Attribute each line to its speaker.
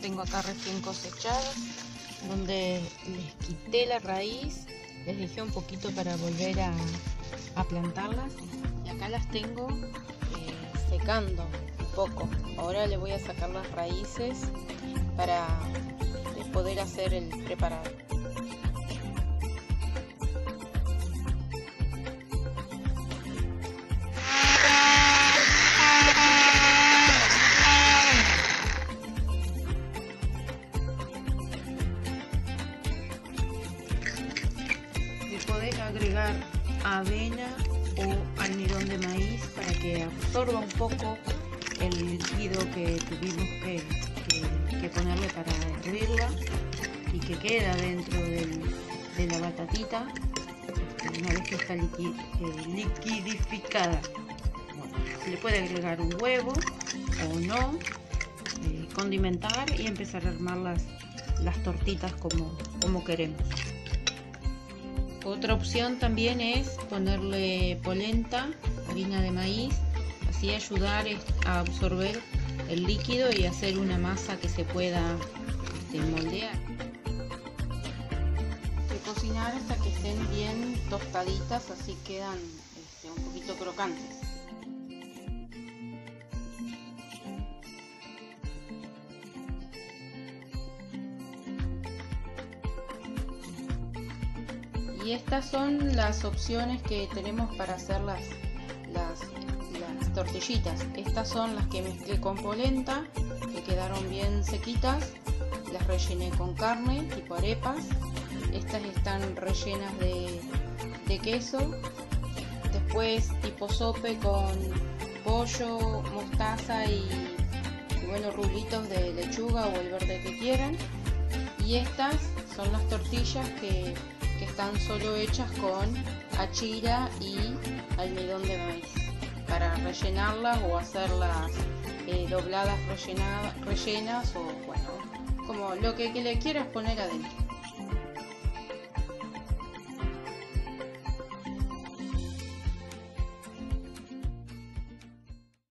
Speaker 1: tengo acá recién cosechadas, donde les quité la raíz, les dejé un poquito para volver a, plantarlas. Y acá las tengo eh, secando un poco. Ahora le voy a sacar las raíces para poder hacer el preparado. Agregar avena o almidón de maíz para que absorba un poco el líquido que tuvimos que, ponerle para hervirla y que queda dentro de la batatita una vez que está eh, liquidificada. se le puede agregar un huevo o no, eh, condimentar y empezar a armar las, las tortitas como, como queremos. Otra opción también es ponerle polenta, harina de maíz, así ayudar a absorber el líquido y hacer una masa que se pueda este, moldear. Y cocinar hasta que estén bien tostaditas, así quedan este, un poquito crocantes. Y estas son las opciones que tenemos para hacer las, tortillitas. Estas son las que mezclé con polenta que quedaron bien sequitas. Las rellené con carne tipo arepas. Estas están rellenas de, queso. Después tipo sope con pollo mostaza y, y bueno rulitos de lechuga o el verde que quieran. Y estas son las tortillas que que están solo hechas con achira y almidón de maíz. Para rellenarlas o hacerlas eh, dobladas rellenas o bueno como lo que le quieras poner adentro